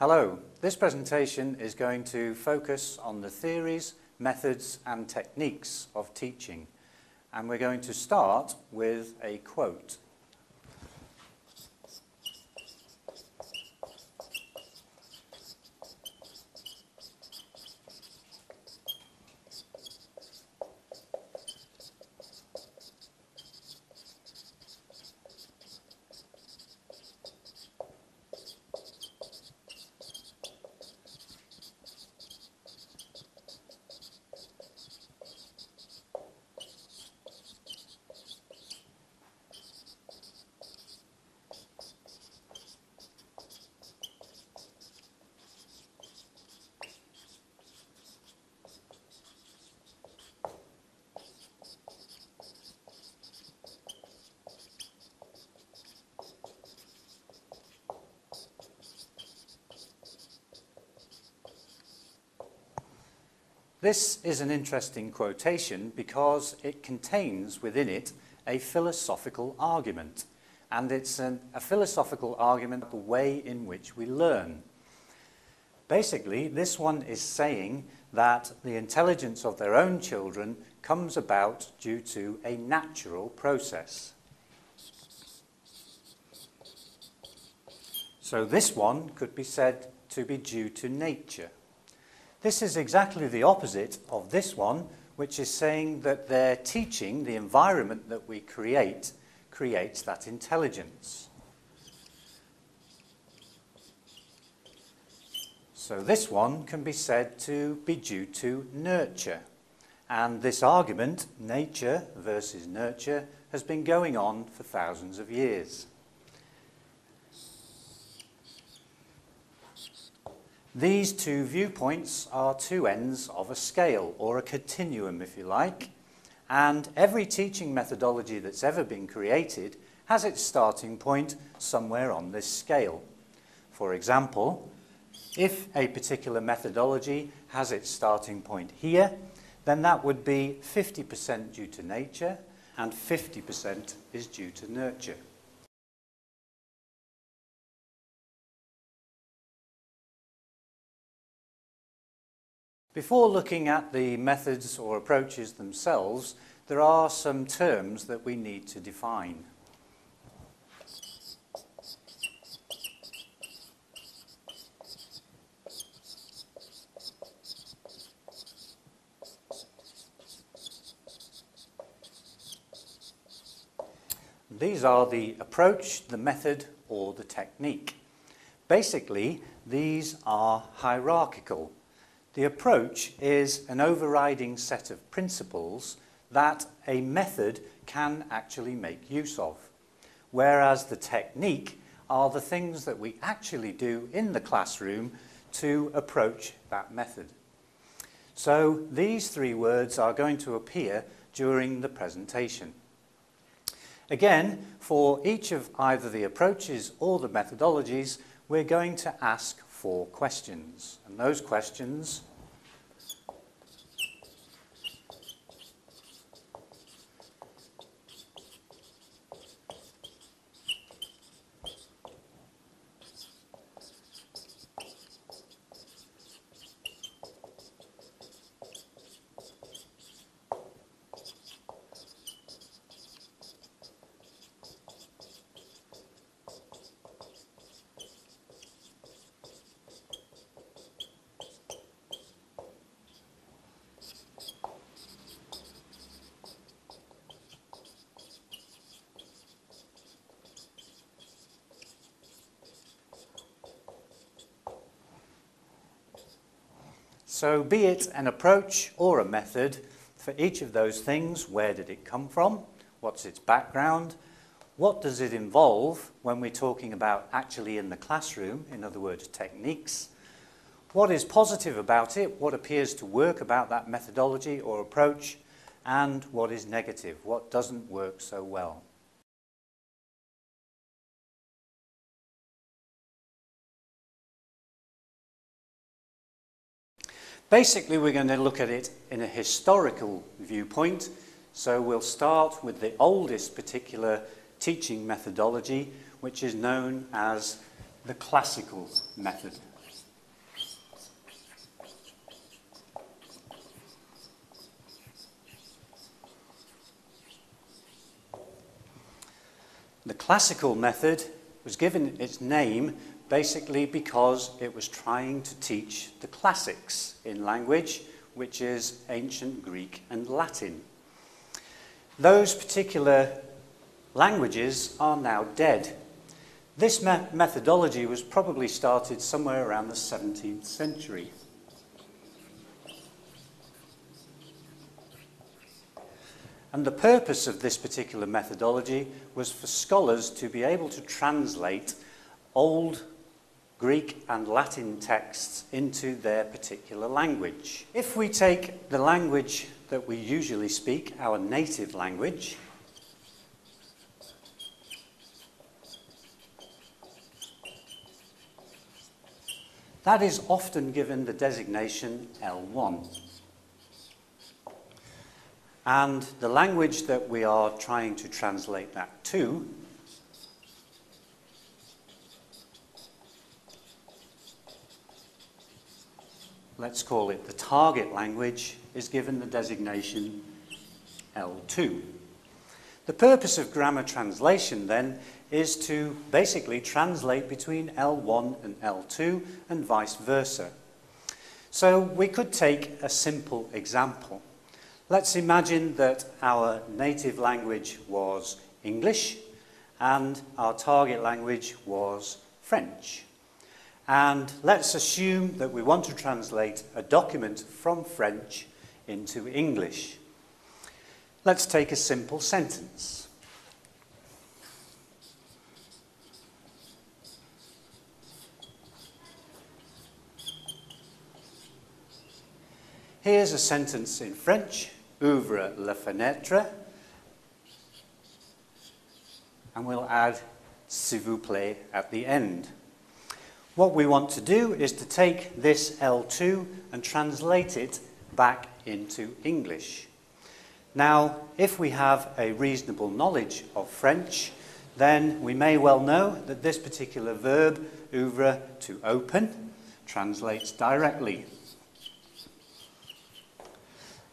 Hello, this presentation is going to focus on the theories, methods and techniques of teaching. And we're going to start with a quote. This is an interesting quotation because it contains within it a philosophical argument. And it's an, a philosophical argument the way in which we learn. Basically, this one is saying that the intelligence of their own children comes about due to a natural process. So this one could be said to be due to nature. This is exactly the opposite of this one, which is saying that their teaching, the environment that we create, creates that intelligence. So this one can be said to be due to nurture. And this argument, nature versus nurture, has been going on for thousands of years. These two viewpoints are two ends of a scale, or a continuum, if you like, and every teaching methodology that's ever been created has its starting point somewhere on this scale. For example, if a particular methodology has its starting point here, then that would be 50% due to nature and 50% is due to nurture. Before looking at the methods or approaches themselves, there are some terms that we need to define. These are the approach, the method, or the technique. Basically, these are hierarchical the approach is an overriding set of principles that a method can actually make use of, whereas the technique are the things that we actually do in the classroom to approach that method. So these three words are going to appear during the presentation. Again, for each of either the approaches or the methodologies, we're going to ask four questions. And those questions So be it an approach or a method, for each of those things, where did it come from? What's its background? What does it involve when we're talking about actually in the classroom, in other words, techniques? What is positive about it? What appears to work about that methodology or approach? And what is negative? What doesn't work so well? Basically, we're going to look at it in a historical viewpoint. So we'll start with the oldest particular teaching methodology, which is known as the classical method. The classical method was given its name basically because it was trying to teach the classics in language, which is ancient Greek and Latin. Those particular languages are now dead. This me methodology was probably started somewhere around the 17th century. And the purpose of this particular methodology was for scholars to be able to translate old Greek and Latin texts into their particular language. If we take the language that we usually speak, our native language, that is often given the designation L1. And the language that we are trying to translate that to let's call it the target language, is given the designation L2. The purpose of grammar translation then is to basically translate between L1 and L2 and vice versa. So we could take a simple example. Let's imagine that our native language was English and our target language was French. And let's assume that we want to translate a document from French into English. Let's take a simple sentence. Here's a sentence in French ouvre la fenêtre. And we'll add s'il vous plaît at the end. What we want to do is to take this L2 and translate it back into English. Now, if we have a reasonable knowledge of French, then we may well know that this particular verb, ouvre, to open, translates directly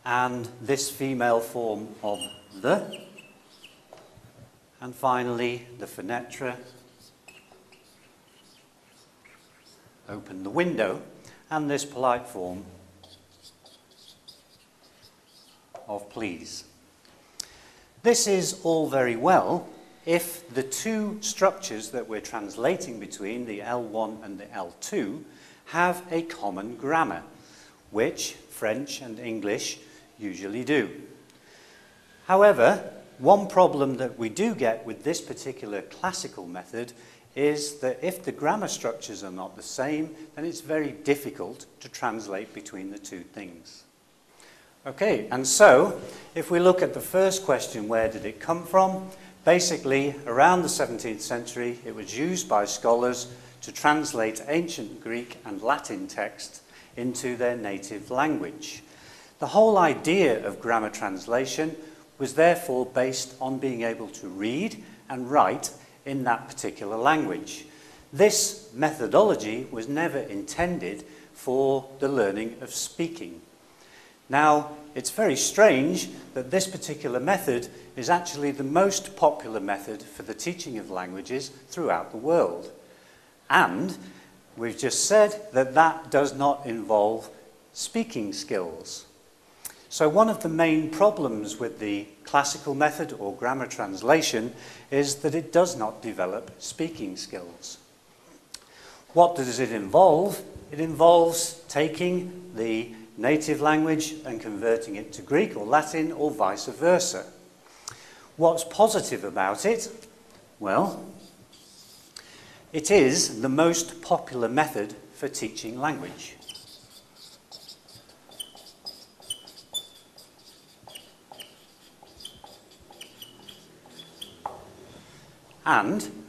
and this female form of the, and finally the fenetre, open the window, and this polite form of please. This is all very well if the two structures that we're translating between, the L1 and the L2, have a common grammar, which French and English usually do. However, one problem that we do get with this particular classical method is that if the grammar structures are not the same, then it's very difficult to translate between the two things. Okay, and so if we look at the first question, where did it come from? Basically, around the 17th century, it was used by scholars to translate ancient Greek and Latin texts into their native language. The whole idea of grammar translation was therefore based on being able to read and write in that particular language. This methodology was never intended for the learning of speaking. Now, it's very strange that this particular method is actually the most popular method for the teaching of languages throughout the world. And we've just said that that does not involve speaking skills. So one of the main problems with the classical method or grammar translation is that it does not develop speaking skills. What does it involve? It involves taking the native language and converting it to Greek or Latin or vice versa. What's positive about it? Well, it is the most popular method for teaching language. And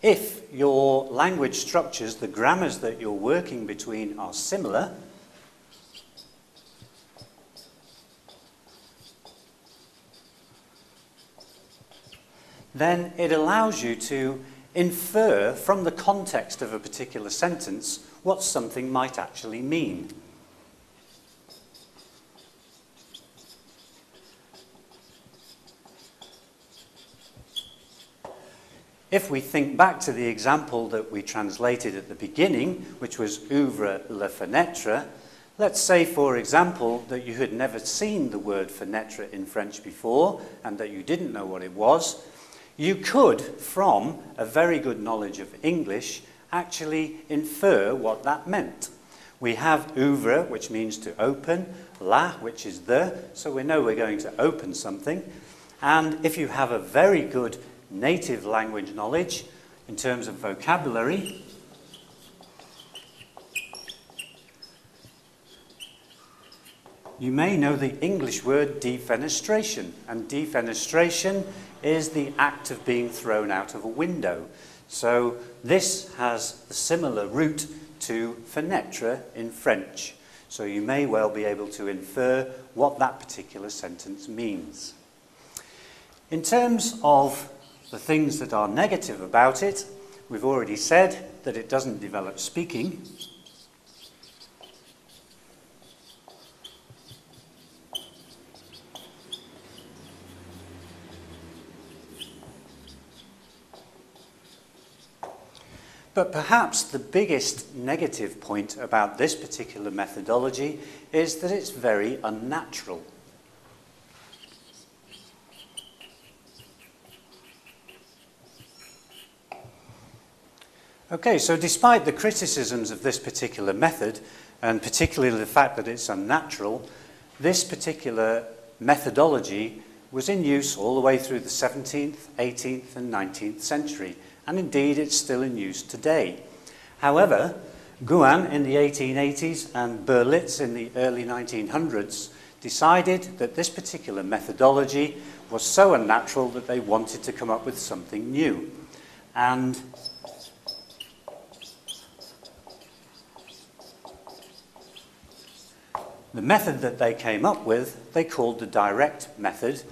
if your language structures, the grammars that you're working between are similar, then it allows you to infer from the context of a particular sentence what something might actually mean. If we think back to the example that we translated at the beginning, which was ouvre la fenêtre, let's say, for example, that you had never seen the word fenêtre in French before and that you didn't know what it was, you could, from a very good knowledge of English, actually infer what that meant. We have ouvre, which means to open, la, which is the, so we know we're going to open something. And if you have a very good native language knowledge in terms of vocabulary, you may know the English word defenestration. And defenestration is the act of being thrown out of a window. So this has a similar root to fenêtre in French. So you may well be able to infer what that particular sentence means. In terms of the things that are negative about it, we've already said that it doesn't develop speaking. But perhaps the biggest negative point about this particular methodology is that it's very unnatural. Okay, so despite the criticisms of this particular method, and particularly the fact that it's unnatural, this particular methodology was in use all the way through the 17th, 18th, and 19th century and indeed it's still in use today. However, Gouin in the 1880s and Berlitz in the early 1900s decided that this particular methodology was so unnatural that they wanted to come up with something new. And the method that they came up with, they called the direct method,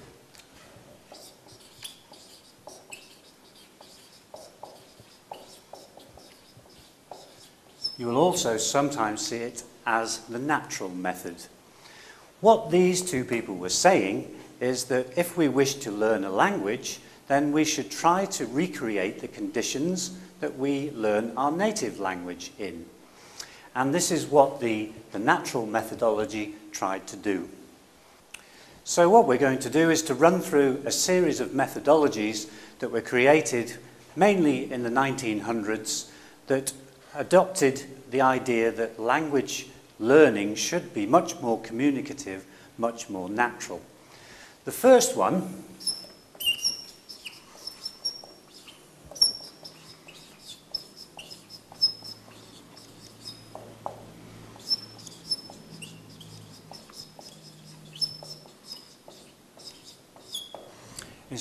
You will also sometimes see it as the natural method. What these two people were saying is that if we wish to learn a language, then we should try to recreate the conditions that we learn our native language in. And this is what the, the natural methodology tried to do. So what we're going to do is to run through a series of methodologies that were created mainly in the 1900s that adopted the idea that language learning should be much more communicative, much more natural. The first one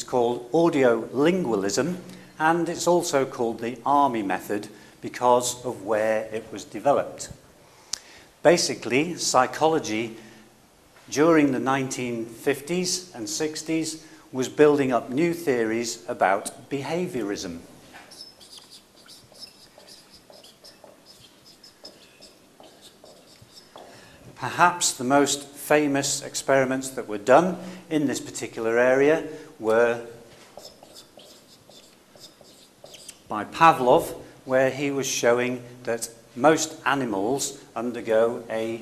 called audiolingualism and it's also called the army method because of where it was developed. Basically, psychology during the 1950s and 60s was building up new theories about behaviorism. Perhaps the most famous experiments that were done in this particular area were by Pavlov where he was showing that most animals undergo a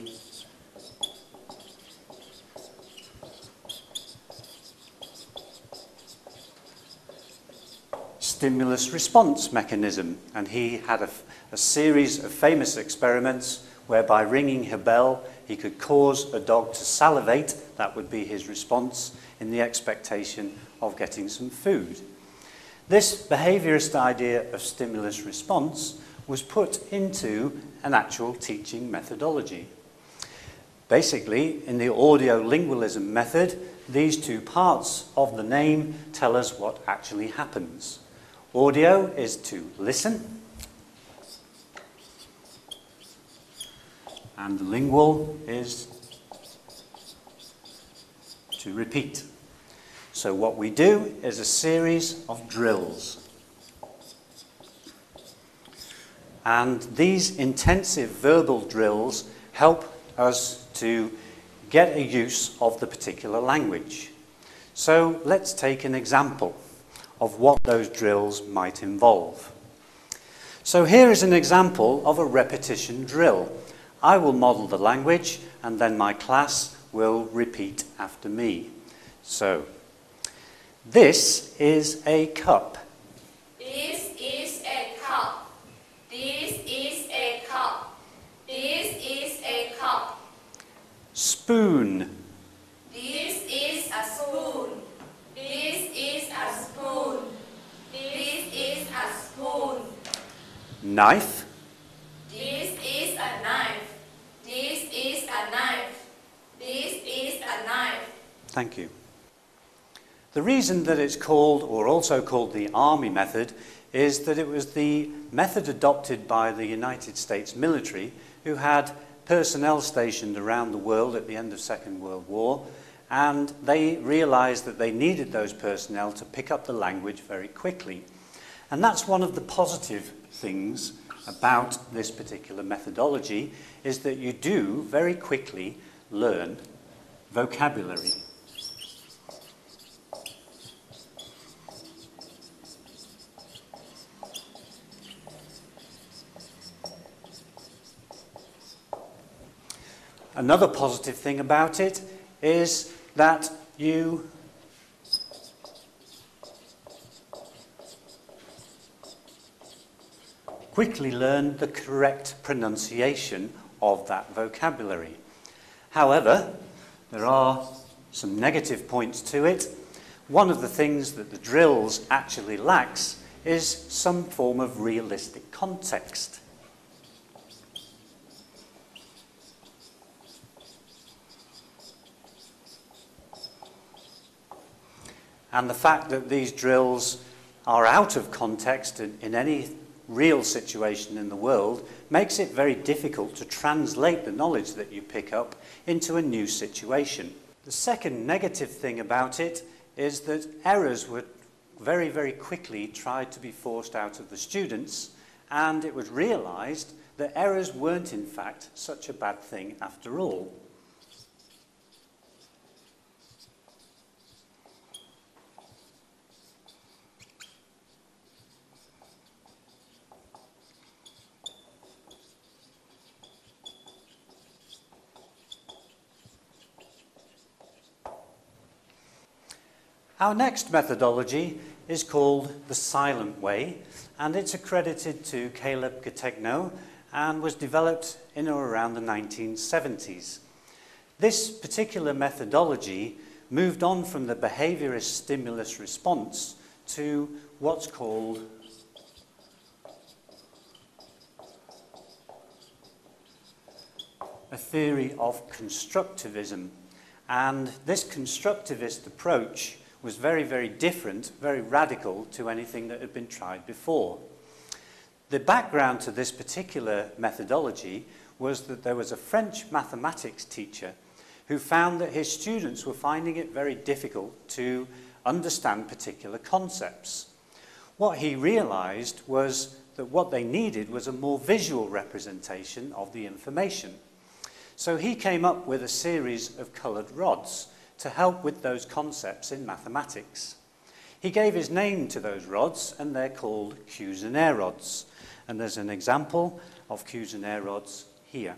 stimulus response mechanism. And he had a, a, series of famous experiments whereby ringing a bell, he could cause a dog to salivate, that would be his response, in the expectation of getting some food. This behaviourist idea of stimulus response was put into an actual teaching methodology. Basically, in the audiolingualism method, these two parts of the name tell us what actually happens. Audio is to listen, and the lingual is to repeat. So what we do is a series of drills. And these intensive verbal drills help us to get a use of the particular language. So let's take an example of what those drills might involve. So here is an example of a repetition drill. I will model the language and then my class will repeat after me. So, this is a cup. This is a cup. This is a cup. This is a cup. Spoon. This is a spoon. This is a spoon. This is a spoon. Knife. A knife. This is a knife. This is a knife. Thank you. The reason that it's called, or also called the Army method, is that it was the method adopted by the United States military, who had personnel stationed around the world at the end of Second World War, and they realized that they needed those personnel to pick up the language very quickly. And that's one of the positive things about this particular methodology, is that you do very quickly learn vocabulary. Another positive thing about it is that you quickly learn the correct pronunciation of that vocabulary. However, there are some negative points to it. One of the things that the drills actually lacks is some form of realistic context. And the fact that these drills are out of context in, in any real situation in the world makes it very difficult to translate the knowledge that you pick up into a new situation. The second negative thing about it is that errors were very, very quickly tried to be forced out of the students, and it was realized that errors weren't, in fact, such a bad thing after all. Our next methodology is called the silent way, and it's accredited to Caleb Gattegno and was developed in or around the 1970s. This particular methodology moved on from the behaviorist stimulus response to what's called a theory of constructivism. And this constructivist approach was very, very different, very radical to anything that had been tried before. The background to this particular methodology was that there was a French mathematics teacher who found that his students were finding it very difficult to understand particular concepts. What he realized was that what they needed was a more visual representation of the information. So he came up with a series of colored rods to help with those concepts in mathematics. He gave his name to those rods, and they're called Cuisenaire rods. And there's an example of Cuisenaire rods here.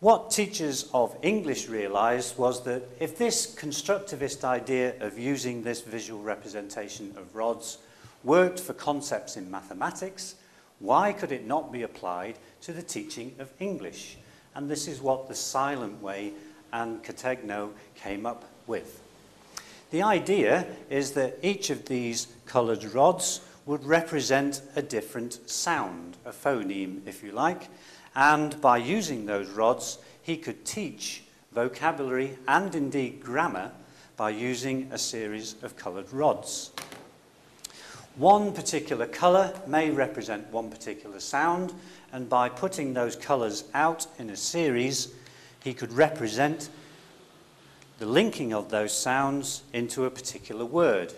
What teachers of English realized was that if this constructivist idea of using this visual representation of rods worked for concepts in mathematics, why could it not be applied to the teaching of English? And this is what the silent way and Gattegno came up with. The idea is that each of these coloured rods would represent a different sound, a phoneme, if you like, and by using those rods, he could teach vocabulary and indeed grammar by using a series of coloured rods. One particular colour may represent one particular sound, and by putting those colours out in a series, he could represent the linking of those sounds into a particular word.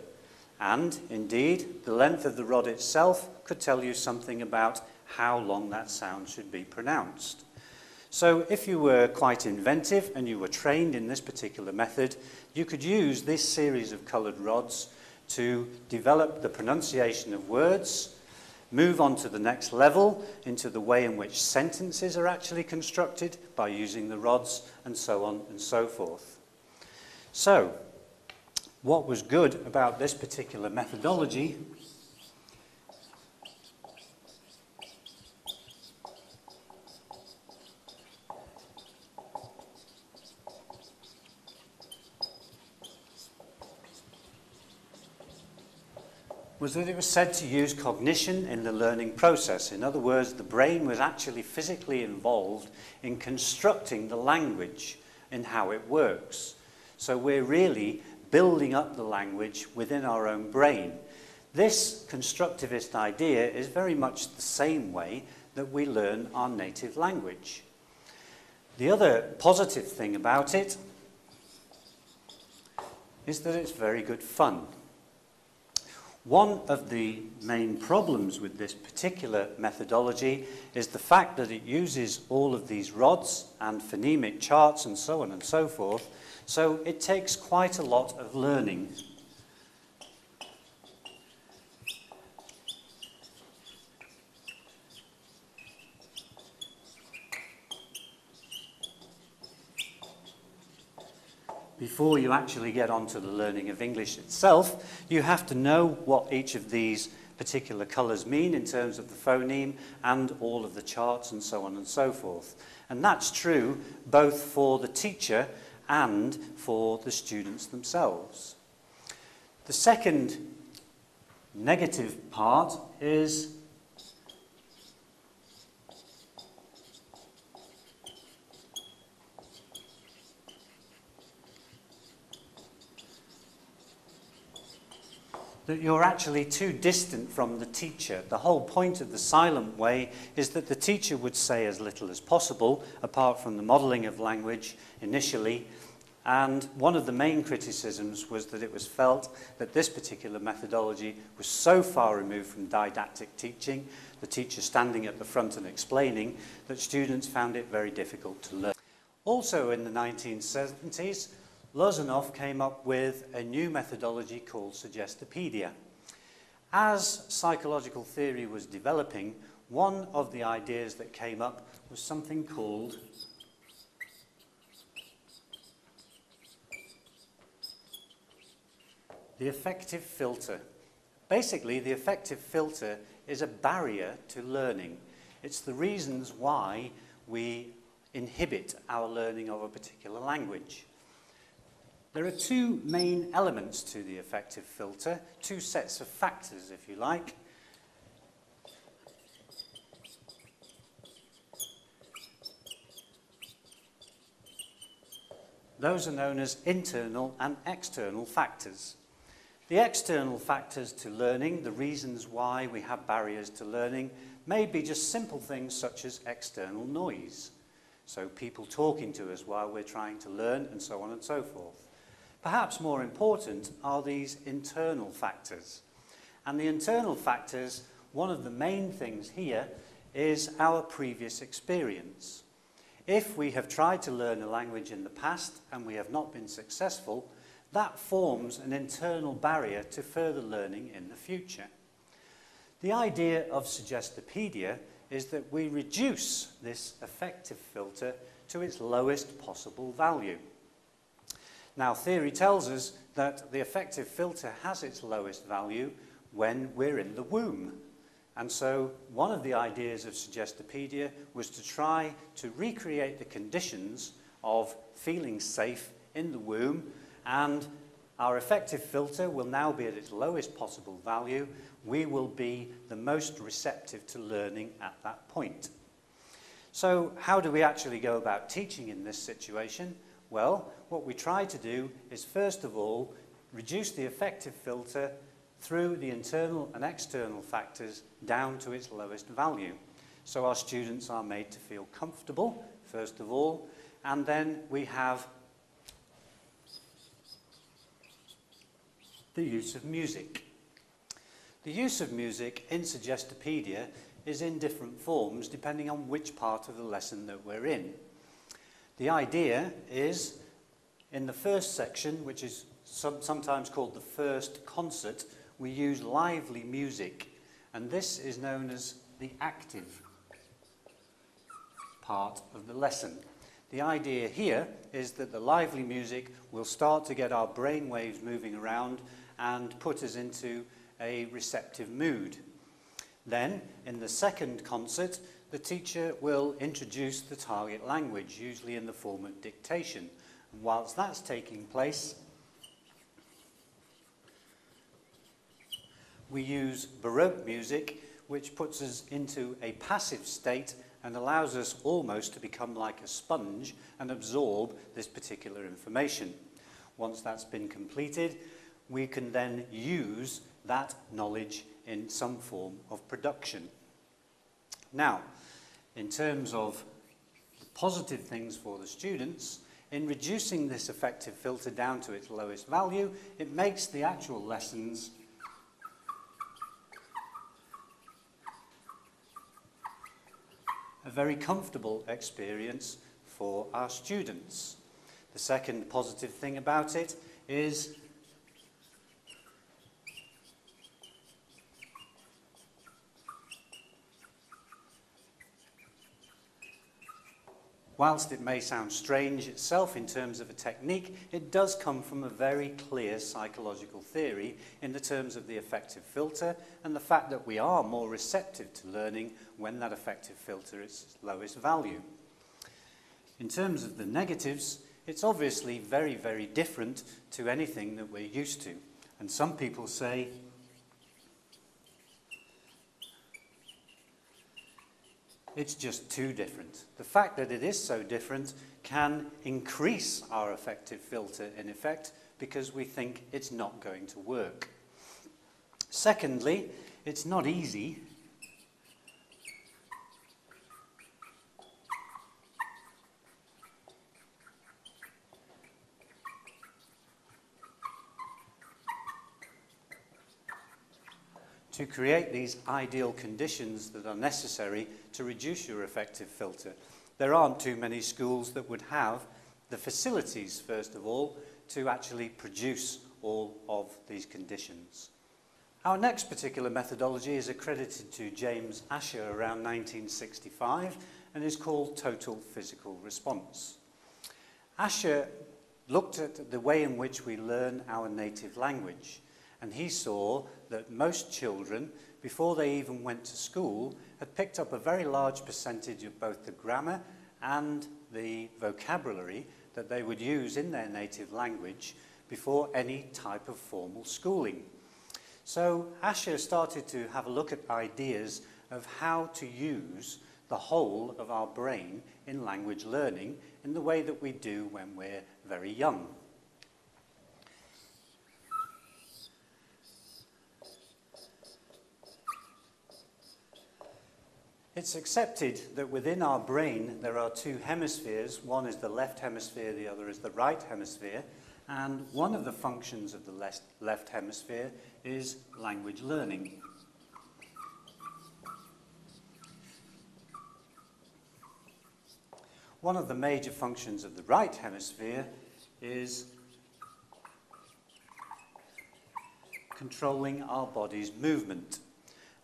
And indeed, the length of the rod itself could tell you something about how long that sound should be pronounced. So if you were quite inventive and you were trained in this particular method, you could use this series of coloured rods to develop the pronunciation of words, move on to the next level into the way in which sentences are actually constructed by using the rods and so on and so forth. So, what was good about this particular methodology was that it was said to use cognition in the learning process. In other words, the brain was actually physically involved in constructing the language and how it works. So we're really building up the language within our own brain. This constructivist idea is very much the same way that we learn our native language. The other positive thing about it is that it's very good fun. One of the main problems with this particular methodology is the fact that it uses all of these rods and phonemic charts and so on and so forth, so it takes quite a lot of learning. before you actually get on to the learning of English itself, you have to know what each of these particular colours mean in terms of the phoneme and all of the charts and so on and so forth. And that's true both for the teacher and for the students themselves. The second negative part is that you're actually too distant from the teacher. The whole point of the silent way is that the teacher would say as little as possible, apart from the modelling of language initially. And one of the main criticisms was that it was felt that this particular methodology was so far removed from didactic teaching, the teacher standing at the front and explaining, that students found it very difficult to learn. Also in the 1970s, Lozanov came up with a new methodology called Suggestopedia. As psychological theory was developing, one of the ideas that came up was something called the effective filter. Basically, the effective filter is a barrier to learning. It's the reasons why we inhibit our learning of a particular language. There are two main elements to the effective filter, two sets of factors, if you like. Those are known as internal and external factors. The external factors to learning, the reasons why we have barriers to learning, may be just simple things such as external noise. So people talking to us while we're trying to learn and so on and so forth. Perhaps more important are these internal factors. And the internal factors, one of the main things here is our previous experience. If we have tried to learn a language in the past and we have not been successful, that forms an internal barrier to further learning in the future. The idea of Suggestopedia is that we reduce this effective filter to its lowest possible value. Now, theory tells us that the effective filter has its lowest value when we're in the womb. And so one of the ideas of Suggestopedia was to try to recreate the conditions of feeling safe in the womb and our effective filter will now be at its lowest possible value. We will be the most receptive to learning at that point. So how do we actually go about teaching in this situation? Well, what we try to do is first of all reduce the effective filter through the internal and external factors down to its lowest value. So our students are made to feel comfortable, first of all, and then we have the use of music. The use of music in Suggestopedia is in different forms depending on which part of the lesson that we're in. The idea is in the first section, which is some, sometimes called the first concert, we use lively music, and this is known as the active part of the lesson. The idea here is that the lively music will start to get our brain waves moving around and put us into a receptive mood. Then, in the second concert, the teacher will introduce the target language, usually in the form of dictation. And whilst that's taking place, we use Baroque music, which puts us into a passive state and allows us almost to become like a sponge and absorb this particular information. Once that's been completed, we can then use that knowledge in some form of production. Now, in terms of positive things for the students, in reducing this effective filter down to its lowest value, it makes the actual lessons a very comfortable experience for our students. The second positive thing about it is Whilst it may sound strange itself in terms of a technique, it does come from a very clear psychological theory in the terms of the effective filter and the fact that we are more receptive to learning when that effective filter is lowest value. In terms of the negatives, it's obviously very, very different to anything that we're used to. And some people say, It's just too different. The fact that it is so different can increase our effective filter in effect because we think it's not going to work. Secondly, it's not easy to create these ideal conditions that are necessary to reduce your effective filter. There aren't too many schools that would have the facilities, first of all, to actually produce all of these conditions. Our next particular methodology is accredited to James Asher around 1965 and is called total physical response. Asher looked at the way in which we learn our native language and he saw that most children, before they even went to school, had picked up a very large percentage of both the grammar and the vocabulary that they would use in their native language before any type of formal schooling. So Asher started to have a look at ideas of how to use the whole of our brain in language learning in the way that we do when we're very young. It's accepted that within our brain there are two hemispheres. One is the left hemisphere, the other is the right hemisphere. And one of the functions of the left, hemisphere is language learning. One of the major functions of the right hemisphere is controlling our body's movement.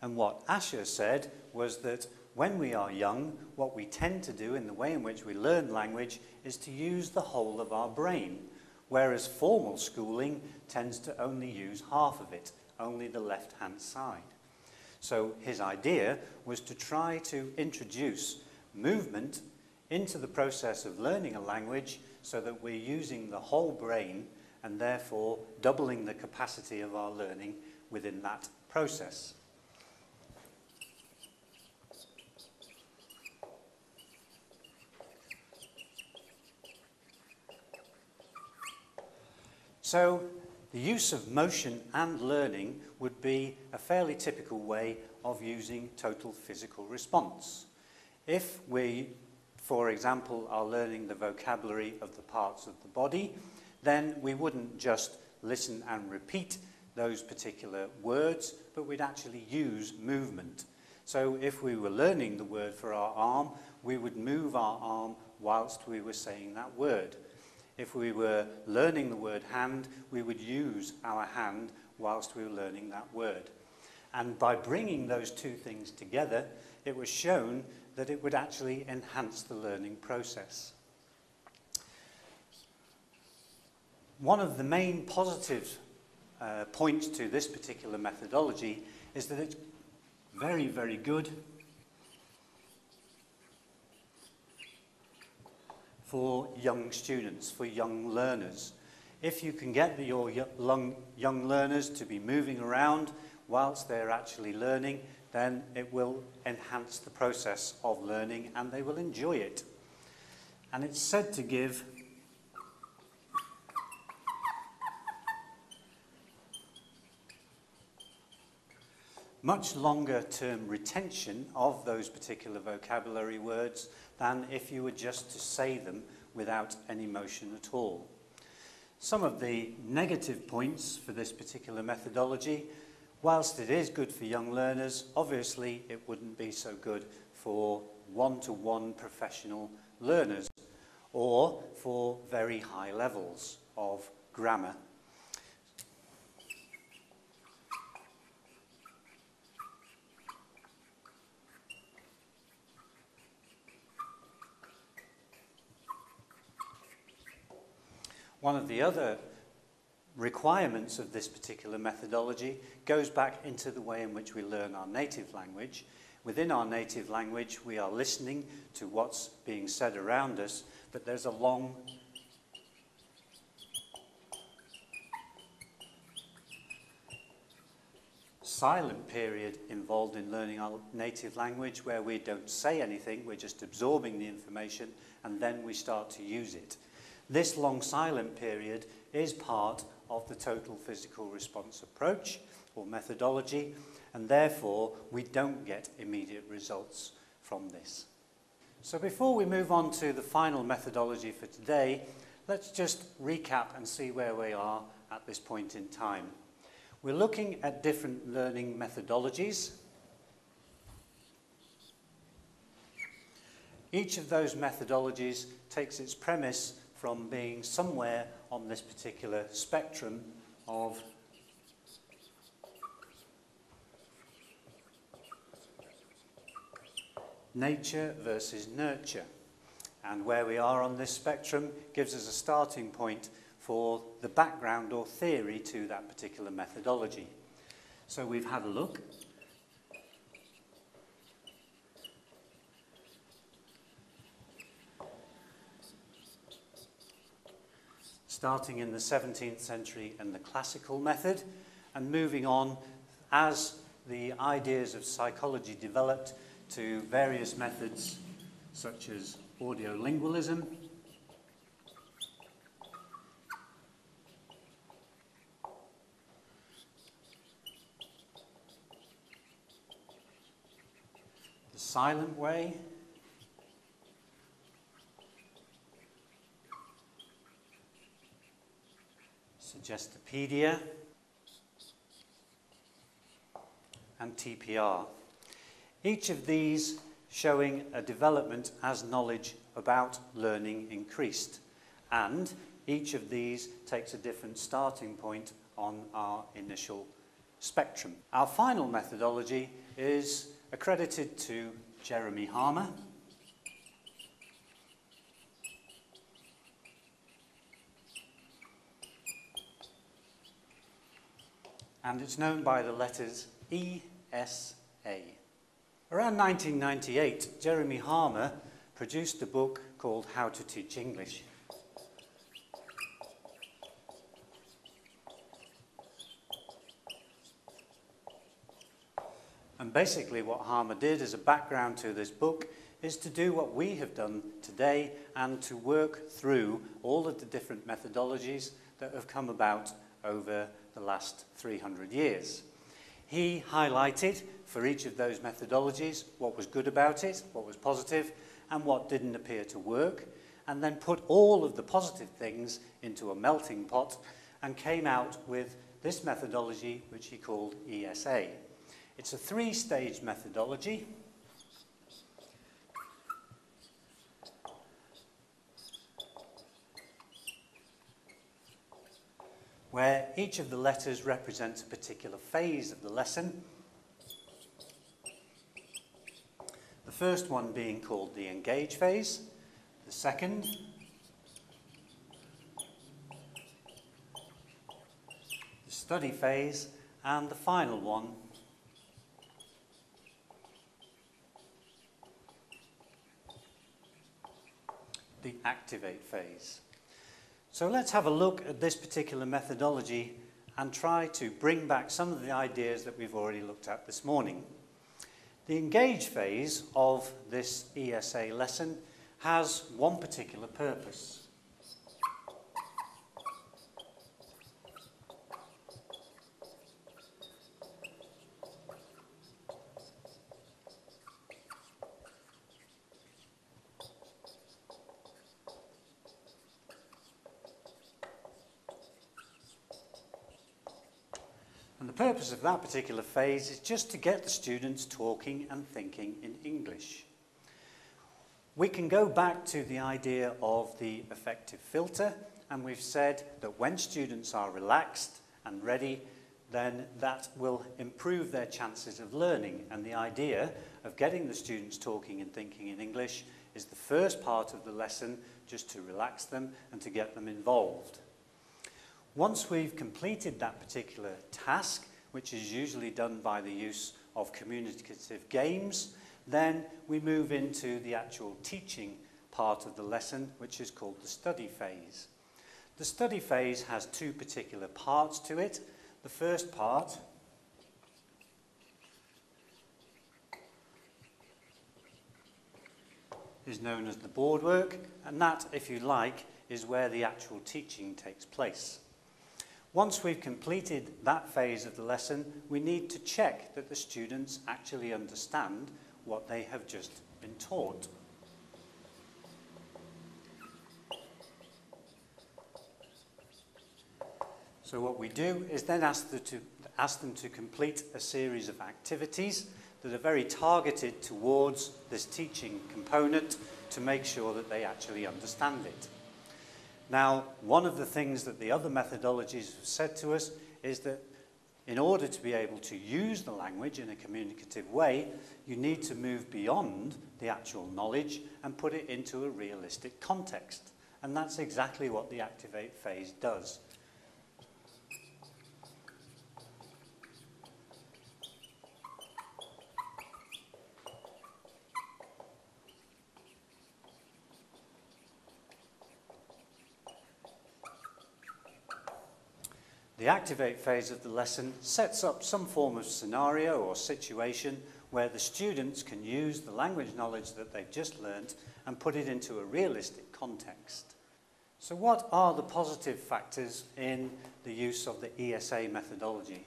And what Asher said was that when we are young, what we tend to do in the way in which we learn language is to use the whole of our brain, whereas formal schooling tends to only use half of it, only the left-hand side. So his idea was to try to introduce movement into the process of learning a language so that we're using the whole brain and therefore doubling the capacity of our learning within that process. So the use of motion and learning would be a fairly typical way of using total physical response. If we, for example, are learning the vocabulary of the parts of the body, then we wouldn't just listen and repeat those particular words, but we'd actually use movement. So if we were learning the word for our arm, we would move our arm whilst we were saying that word. If we were learning the word hand, we would use our hand whilst we were learning that word. And by bringing those two things together, it was shown that it would actually enhance the learning process. One of the main positive uh, points to this particular methodology is that it's very, very good for young students, for young learners. If you can get your young learners to be moving around whilst they're actually learning, then it will enhance the process of learning and they will enjoy it. And it's said to give much longer term retention of those particular vocabulary words than if you were just to say them without any motion at all. Some of the negative points for this particular methodology, whilst it is good for young learners, obviously it wouldn't be so good for one-to-one -one professional learners or for very high levels of grammar One of the other requirements of this particular methodology goes back into the way in which we learn our native language. Within our native language, we are listening to what's being said around us, but there's a long silent period involved in learning our native language where we don't say anything, we're just absorbing the information, and then we start to use it. This long silent period is part of the total physical response approach or methodology, and therefore we don't get immediate results from this. So before we move on to the final methodology for today, let's just recap and see where we are at this point in time. We're looking at different learning methodologies. Each of those methodologies takes its premise from being somewhere on this particular spectrum of nature versus nurture. And where we are on this spectrum gives us a starting point for the background or theory to that particular methodology. So we've had a look starting in the 17th century and the classical method, and moving on as the ideas of psychology developed to various methods such as audiolingualism, the silent way, Suggestopedia, and TPR. Each of these showing a development as knowledge about learning increased. And each of these takes a different starting point on our initial spectrum. Our final methodology is accredited to Jeremy Harmer. And it's known by the letters ESA. Around 1998, Jeremy Harmer produced a book called How to Teach English. And basically what Harmer did as a background to this book is to do what we have done today and to work through all of the different methodologies that have come about over the last 300 years. He highlighted for each of those methodologies what was good about it, what was positive, and what didn't appear to work, and then put all of the positive things into a melting pot and came out with this methodology, which he called ESA. It's a three-stage methodology. Where each of the letters represents a particular phase of the lesson. The first one being called the engage phase, the second, the study phase, and the final one, the activate phase. So let's have a look at this particular methodology and try to bring back some of the ideas that we've already looked at this morning. The engage phase of this ESA lesson has one particular purpose, purpose of that particular phase is just to get the students talking and thinking in English. We can go back to the idea of the effective filter, and we've said that when students are relaxed and ready, then that will improve their chances of learning. And the idea of getting the students talking and thinking in English is the first part of the lesson, just to relax them and to get them involved. Once we've completed that particular task, which is usually done by the use of communicative games, then we move into the actual teaching part of the lesson, which is called the study phase. The study phase has two particular parts to it. The first part is known as the board work, and that, if you like, is where the actual teaching takes place. Once we've completed that phase of the lesson, we need to check that the students actually understand what they have just been taught. So what we do is then ask the to, ask them to complete a series of activities that are very targeted towards this teaching component to make sure that they actually understand it. Now, one of the things that the other methodologies have said to us is that in order to be able to use the language in a communicative way, you need to move beyond the actual knowledge and put it into a realistic context. And that's exactly what the activate phase does. The activate phase of the lesson sets up some form of scenario or situation where the students can use the language knowledge that they've just learnt and put it into a realistic context. So what are the positive factors in the use of the ESA methodology?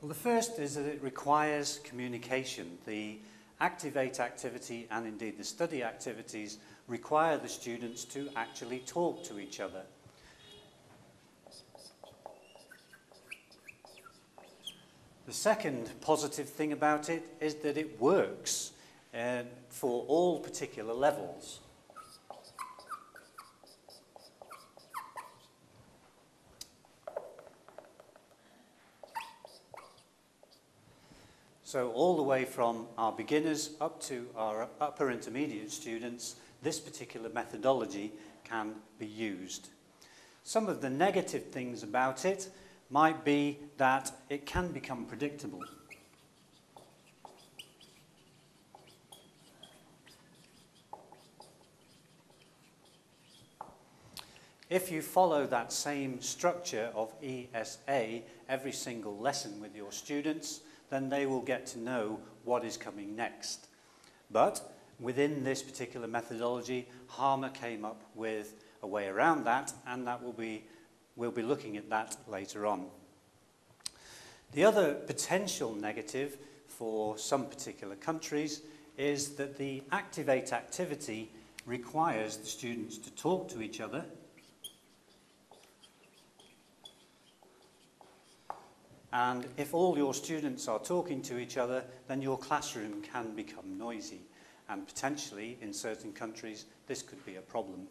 Well, the first is that it requires communication. The activate activity and indeed the study activities require the students to actually talk to each other. The second positive thing about it is that it works uh, for all particular levels. So all the way from our beginners up to our upper intermediate students, this particular methodology can be used. Some of the negative things about it might be that it can become predictable. If you follow that same structure of ESA every single lesson with your students, then they will get to know what is coming next. But within this particular methodology, Harmer came up with a way around that, and that will be, we'll be looking at that later on. The other potential negative for some particular countries is that the Activate activity requires the students to talk to each other And if all your students are talking to each other, then your classroom can become noisy. and potentially in certain countries this could be a problem.